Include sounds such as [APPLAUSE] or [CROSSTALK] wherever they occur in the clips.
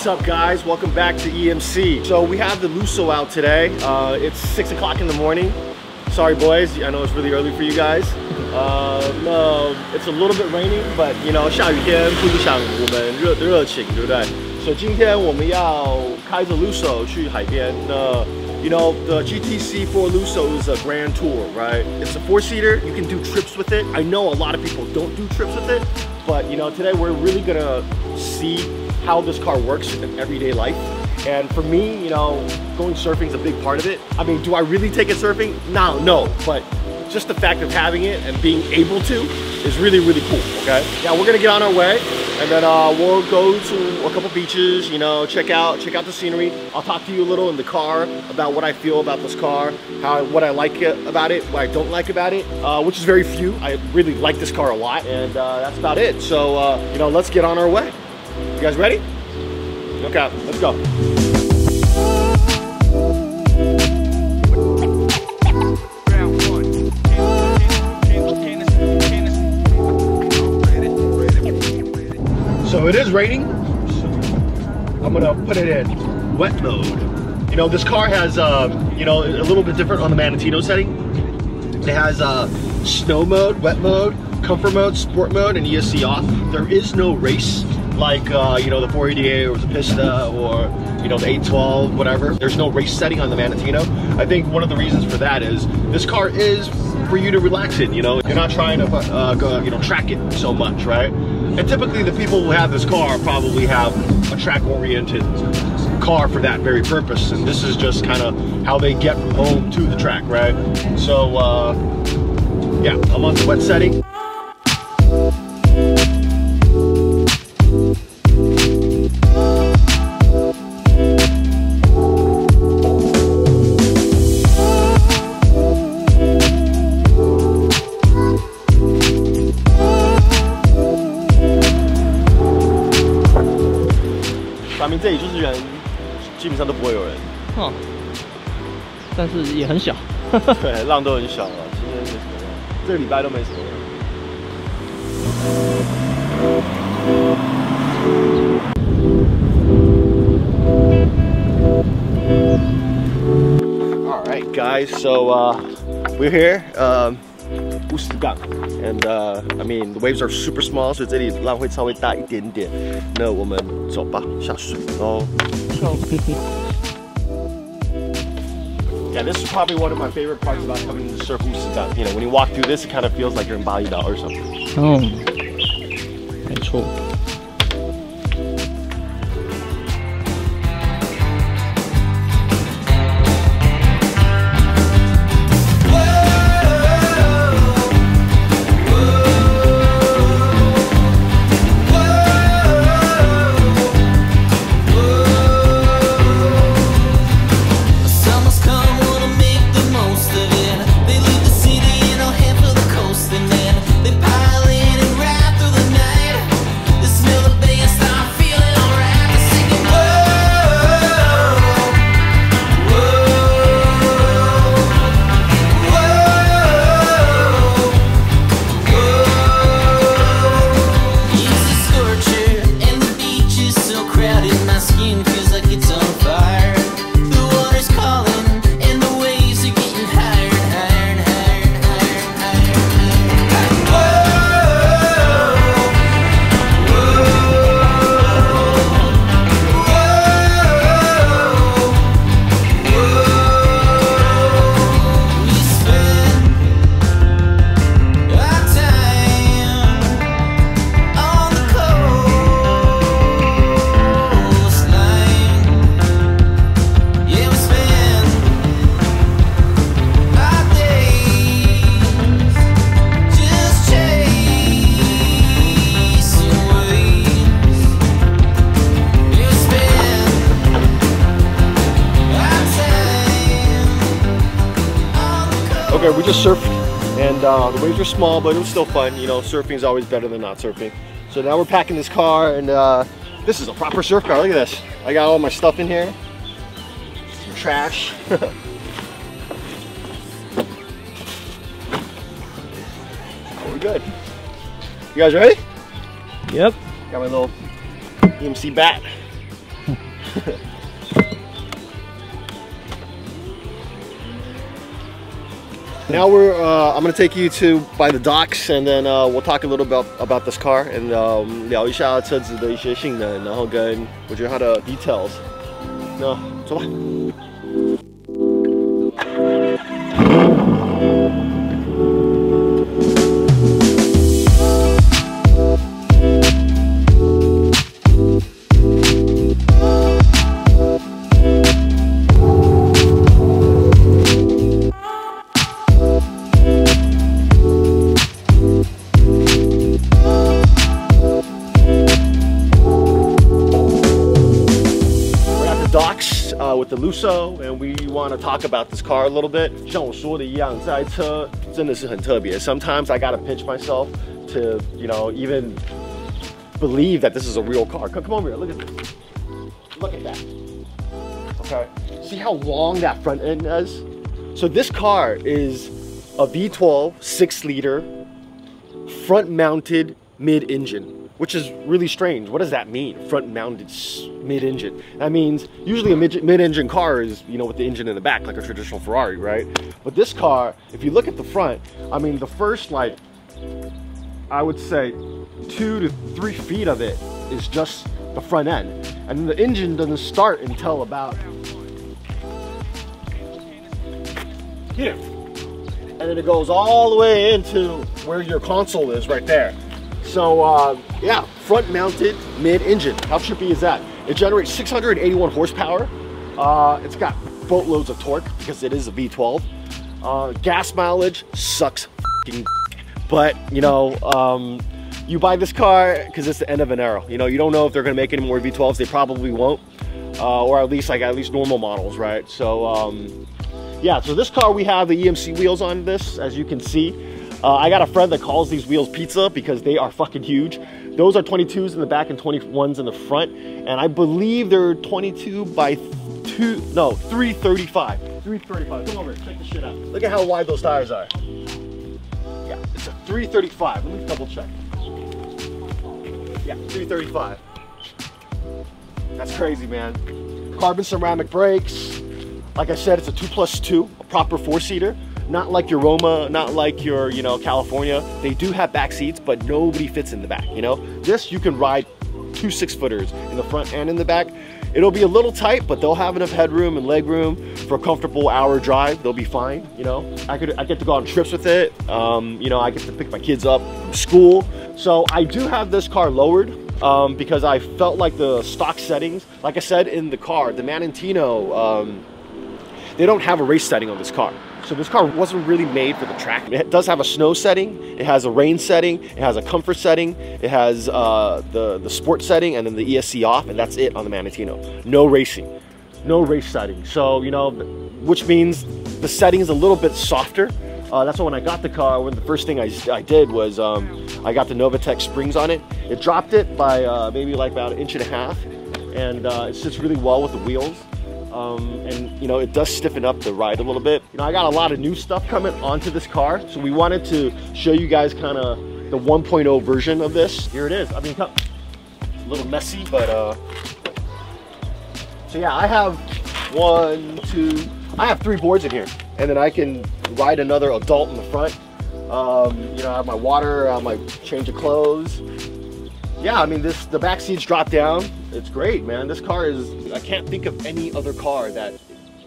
What's up guys? Welcome back to EMC. So we have the Lusso out today. Uh, it's six o'clock in the morning. Sorry boys, I know it's really early for you guys. Um, uh, it's a little bit raining, but you know, 下雨天不影响我们热热情，对不对？所以今天我们要开着 Lusso 去海边。那 uh, You know, the GTC 4 Lusso is a grand tour, right? It's a four-seater, you can do trips with it. I know a lot of people don't do trips with it, but you know, today we're really gonna see how this car works in everyday life. And for me, you know, going surfing is a big part of it. I mean, do I really take it surfing? No, no, but just the fact of having it and being able to is really, really cool, okay? Yeah, we're gonna get on our way and then uh, we'll go to a couple beaches, you know, check out check out the scenery. I'll talk to you a little in the car about what I feel about this car, how what I like about it, what I don't like about it, uh, which is very few. I really like this car a lot, and uh, that's about it. So, uh, you know, let's get on our way. You guys ready? Look out. let's go. So it is raining. I'm gonna put it in wet mode. You know, this car has, uh, you know, a little bit different on the Manettino setting. It has uh, snow mode, wet mode, comfort mode, sport mode, and ESC off. There is no race like, uh, you know, the 488 or the Pista or, you know, the 812, whatever. There's no race setting on the Manettino. I think one of the reasons for that is this car is for you to relax in, you know? You're not trying to, uh, go, you know, track it so much, right? And typically the people who have this car probably have a track-oriented car for that very purpose. And this is just kind of how they get from home to the track, right? So, uh, yeah, I'm on the wet setting. 基本上都不会有人。哦，但是也很小。对，浪都很小了。今天没什么浪，这个礼拜都没什么浪。All right, guys. So uh, we're here. Um, and uh, I mean the waves are super small，所以这里浪会稍微大一点点。那我们走吧，下水喽。Yeah, this is probably one of my favorite parts about coming to Surf Usadam. You know, when you walk through this, it kind of feels like you're in Bali or something. Oh, 没错。Okay, we just surfed and uh, the waves were small, but it was still fun. You know, surfing is always better than not surfing. So now we're packing this car and uh, this is a proper surf car. Look at this. I got all my stuff in here. Some trash. [LAUGHS] we're good. You guys ready? Yep. Got my little EMC bat. [LAUGHS] Now we're, uh, I'm gonna take you to by the docks, and then uh, we'll talk a little bit about, about this car, and um, 聊一下车子的一些性能，然后跟我觉得它的 details。那走吧。 docks uh, with the Luso, and we want to talk about this car a little bit. 像我说的一样，这台车真的是很特别。Sometimes I gotta pinch myself to, you know, even believe that this is a real car. Come, come over here, look at this. Look at that. Okay, see how long that front end is? So this car is a V12 six liter front mounted mid engine, which is really strange. What does that mean? Front mounted mid engine. That means usually a mid engine car is, you know, with the engine in the back, like a traditional Ferrari, right? But this car, if you look at the front, I mean, the first, like, I would say two to three feet of it is just the front end. And the engine doesn't start until about here. And then it goes all the way into where your console is right there. So uh, yeah, front mounted mid engine. How trippy is that? It generates 681 horsepower. Uh, it's got boatloads of torque because it is a V12. Uh, gas mileage sucks but you know, um, you buy this car because it's the end of an era. You know, you don't know if they're gonna make any more V12s. They probably won't, uh, or at least like at least normal models, right? So um, yeah, so this car we have the EMC wheels on this, as you can see. Uh, I got a friend that calls these wheels pizza because they are fucking huge. Those are 22s in the back and 21s in the front, and I believe they're 22 by two, no, 335. 335. Come over, check this shit out. Look at how wide those tires are. Yeah, it's a 335. Let me double check. Yeah, 335. That's crazy, man. Carbon ceramic brakes. Like I said, it's a two plus two, a proper four seater. Not like your Roma, not like your, you know, California. They do have back seats, but nobody fits in the back, you know? This, you can ride two six footers in the front and in the back. It'll be a little tight, but they'll have enough headroom and legroom for a comfortable hour drive. They'll be fine, you know? I could I get to go on trips with it. Um, you know, I get to pick my kids up from school. So I do have this car lowered um, because I felt like the stock settings, like I said in the car, the Manettino, um, they don't have a race setting on this car. So this car wasn't really made for the track. It does have a snow setting, it has a rain setting, it has a comfort setting, it has uh, the, the sport setting and then the ESC off and that's it on the Manettino. No racing, no race setting. So, you know, which means the setting is a little bit softer. Uh, that's why when I got the car, when the first thing I, I did was um, I got the Novitec springs on it. It dropped it by uh, maybe like about an inch and a half and uh, it sits really well with the wheels. Um, and you know it does stiffen up the ride a little bit. You know i got a lot of new stuff coming onto this car so we wanted to show you guys kind of the 1.0 version of this. Here it is. I mean it's a little messy but uh so yeah i have one two i have three boards in here and then i can ride another adult in the front. Um, you know i have my water i have my change of clothes yeah, I mean, this the back seats drop down. It's great, man. This car is, I can't think of any other car that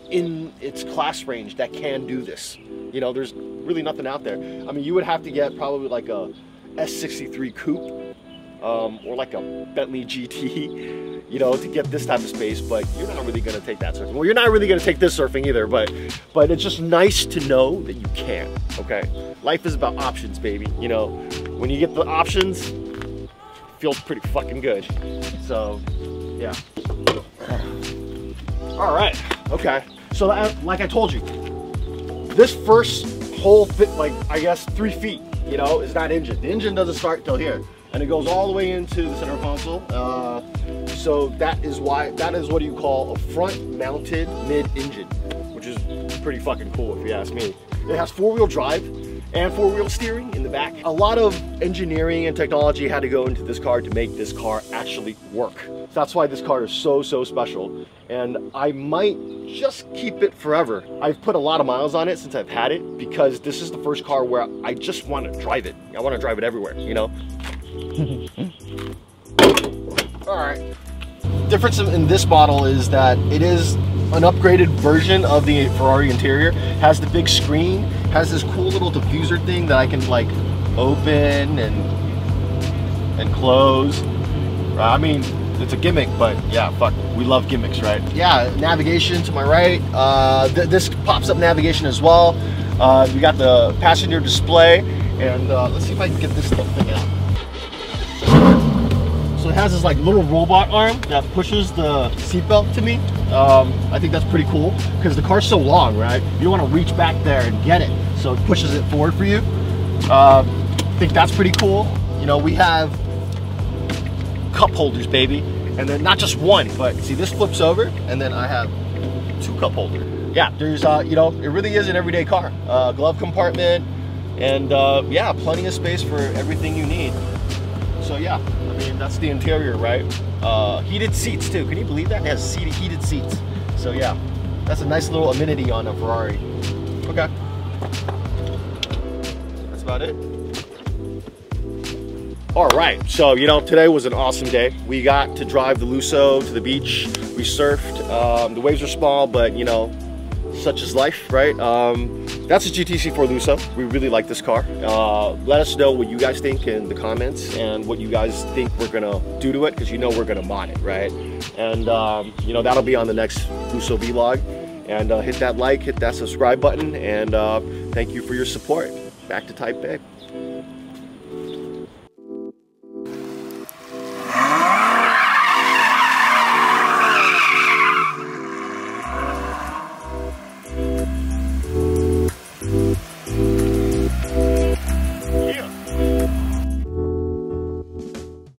in its class range that can do this. You know, there's really nothing out there. I mean, you would have to get probably like a S63 coupe um, or like a Bentley GT, [LAUGHS] you know, to get this type of space, but you're not really gonna take that surfing. Well, you're not really gonna take this surfing either, but, but it's just nice to know that you can, okay? Life is about options, baby. You know, when you get the options, feels pretty fucking good. So, yeah. All right, okay. So like I told you, this first whole fit, like I guess three feet, you know, is not engine. The engine doesn't start till here. And it goes all the way into the center console. Uh, so that is why, that is what you call a front mounted mid engine, which is pretty fucking cool if you ask me. It has four wheel drive and four-wheel steering in the back. A lot of engineering and technology had to go into this car to make this car actually work. That's why this car is so, so special. And I might just keep it forever. I've put a lot of miles on it since I've had it because this is the first car where I just want to drive it. I want to drive it everywhere, you know? [LAUGHS] All right. Difference in this model is that it is an upgraded version of the Ferrari interior. Has the big screen, has this cool little diffuser thing that I can like open and and close. I mean, it's a gimmick, but yeah, fuck, we love gimmicks, right? Yeah, navigation to my right. Uh, th this pops up navigation as well. Uh, we got the passenger display, and uh, let's see if I can get this thing out. So it has this like little robot arm that pushes the seatbelt to me. Um, I think that's pretty cool because the car's so long, right? You want to reach back there and get it. So it pushes it forward for you. Uh, I think that's pretty cool. You know, we have cup holders, baby. And then not just one, but see this flips over and then I have two cup holders. Yeah, there's, uh, you know, it really is an everyday car. Uh, glove compartment and uh, yeah, plenty of space for everything you need. So yeah, I mean, that's the interior, right? Uh, heated seats too. Can you believe that? It has seated, heated seats. So yeah, that's a nice little amenity on a Ferrari. Okay. About it. All right, so you know, today was an awesome day. We got to drive the Lusso to the beach. We surfed. Um, the waves are small, but you know, such is life, right? Um, that's a GTC4 Lusso. We really like this car. Uh, let us know what you guys think in the comments and what you guys think we're gonna do to it, because you know we're gonna mod it, right? And um, you know that'll be on the next Lusso vlog. And uh, hit that like, hit that subscribe button, and uh, thank you for your support. Back to Type A.